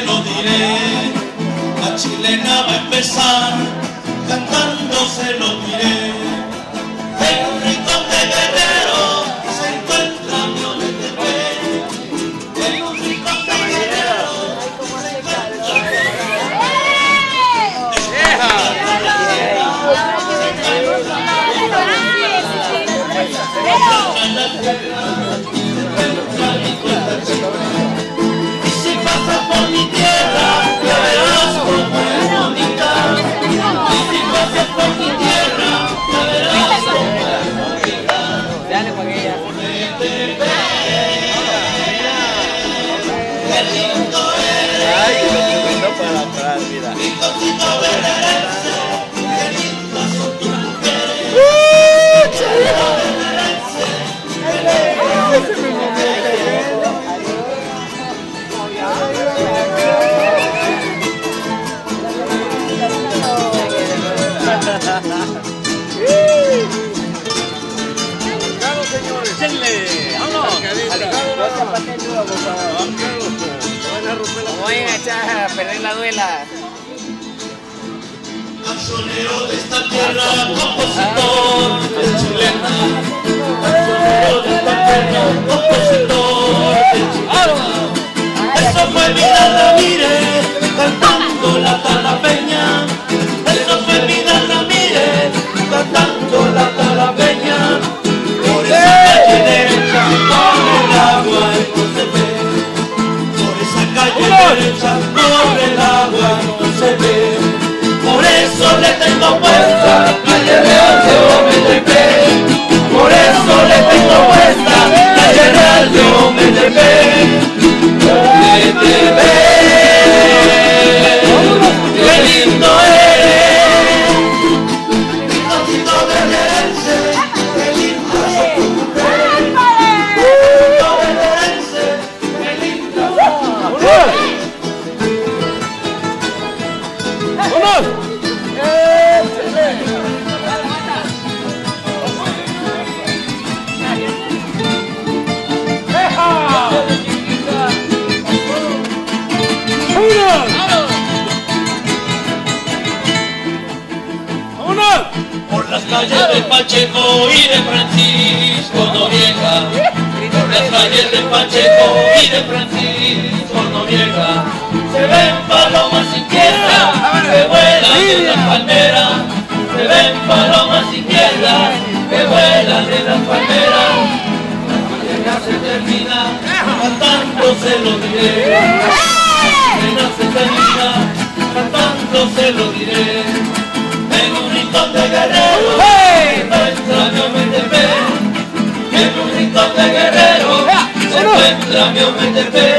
diré, la chilena va a empezar, cantando se lo diré. En un rincón de guerrero se encuentra Ometepec. En un rincón de guerrero se encuentra Y Cancionero de esta tierra, compositor de chilena. Cancionero de esta tierra, compositor de chilena. Eso fue Vida Ramírez cantando la talapeña. Eso tengo puesta la real de OMDP. Por eso le tengo puesta la real de OMDP. De las palmeras. Se ven palomas inquietas que vuelan de las palmeras. La se termina cantando se lo diré. La se termina cantando se lo diré. En un rincón de guerrero, se encuentra mi Ometepec. En un rincón de guerrero, se encuentra mi Ometepec.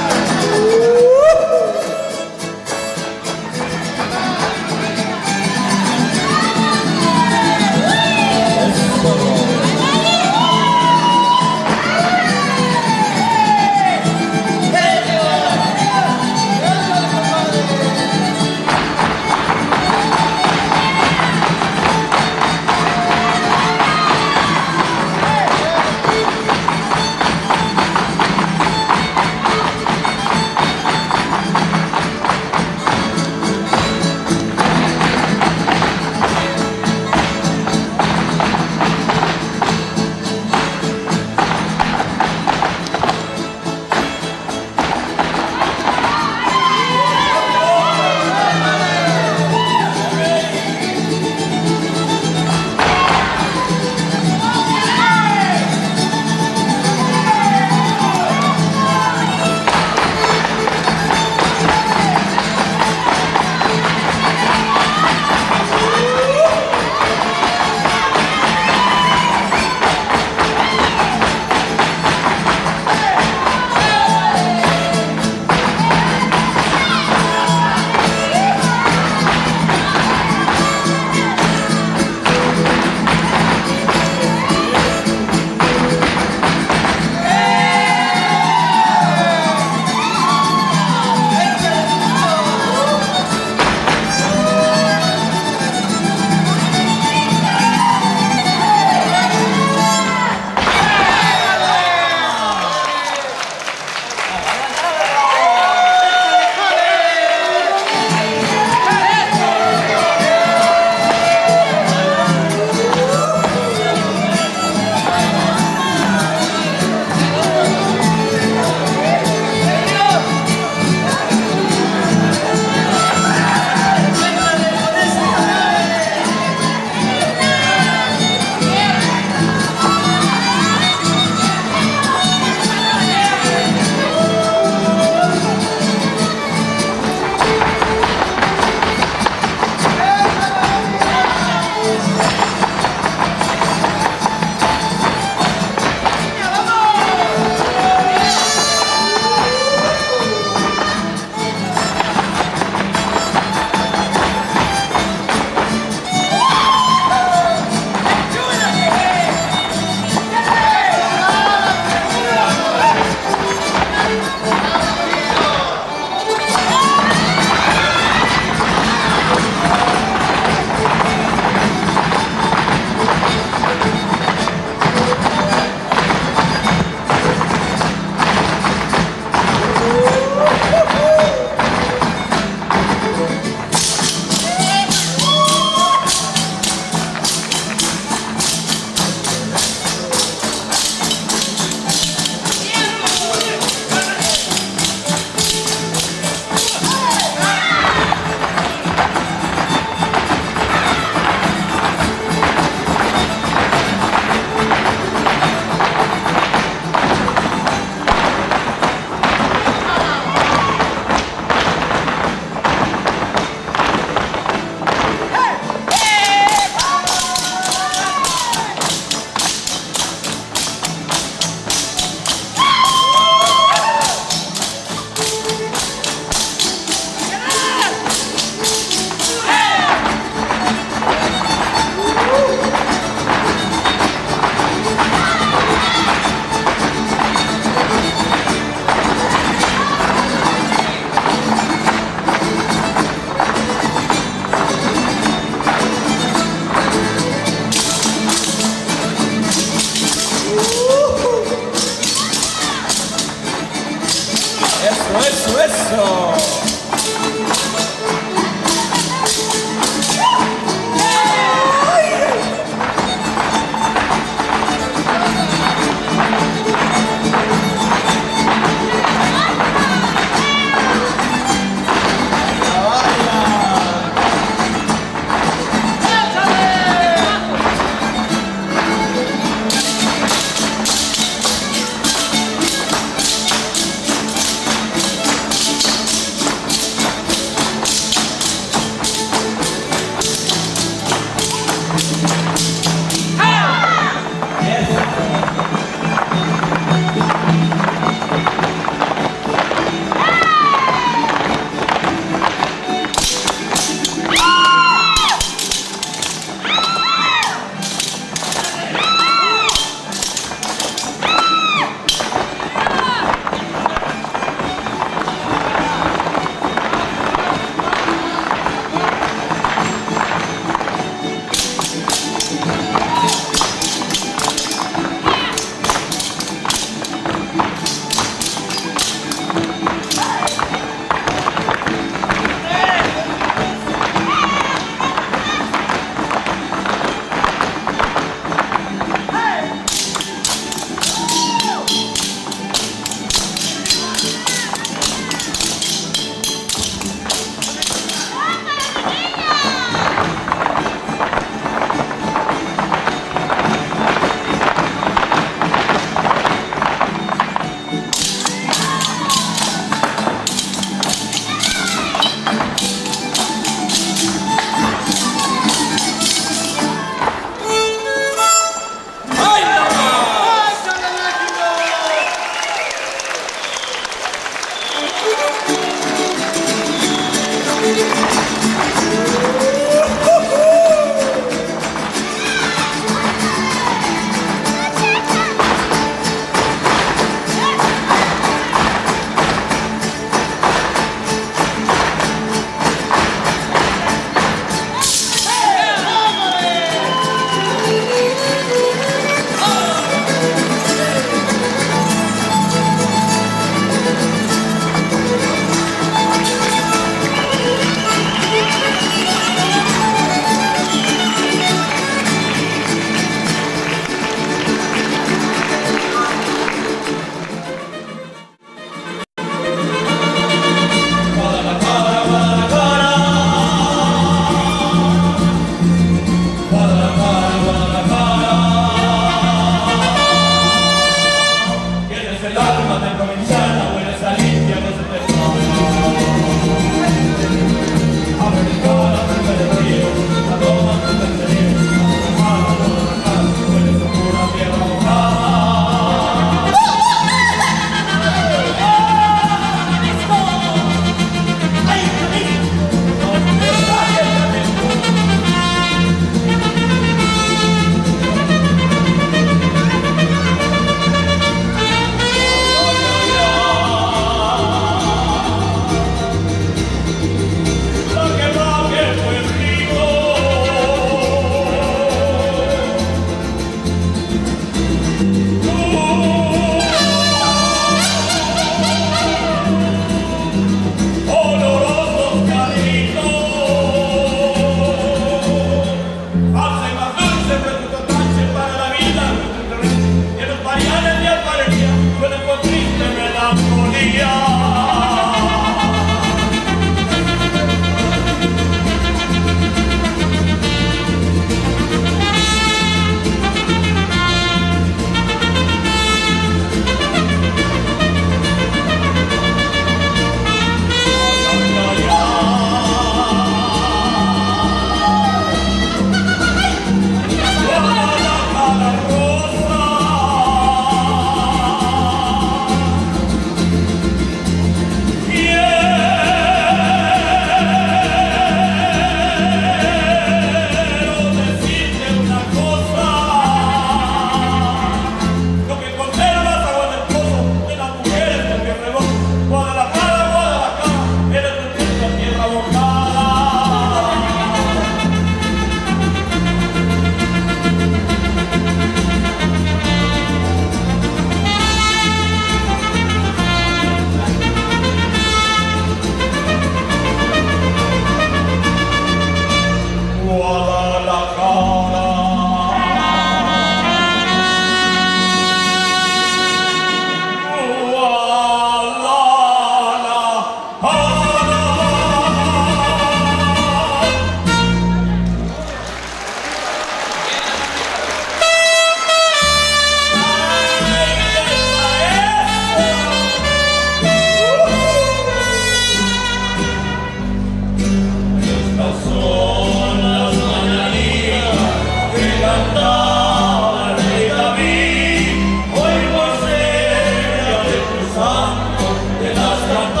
감사합니다.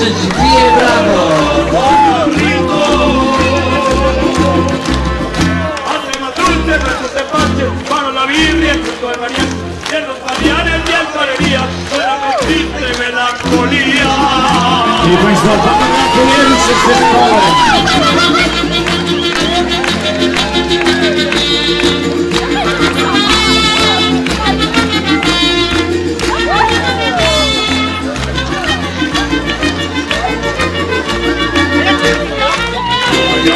Bije brawo! Hace más dulce nuestros tepaches, para la birria junto al mariachi, y en los marianes de alfarería, solamente triste melancolía. Zespołem. A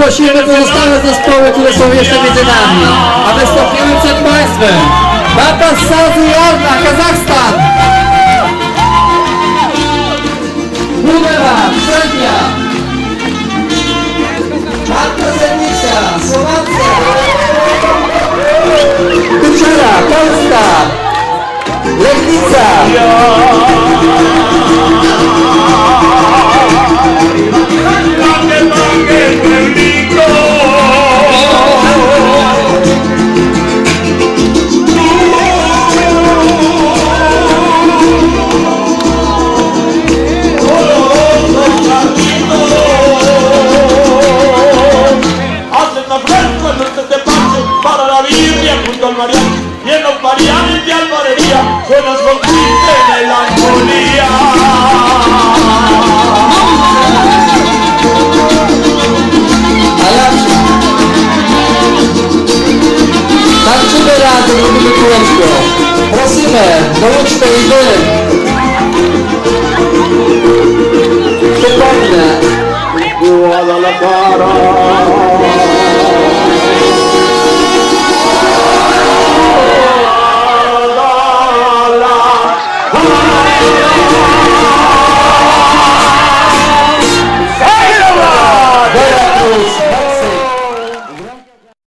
prosimy pozostałe zespoły, które są jeszcze między nami. A wystąpimy przed Państwem. Bata Sazu Jalta, Kazachstan! Bumewa, Serbia! Marta Sernica, Słowacja! Kuczera, Polska! Legnica! Pangue, Berlingo.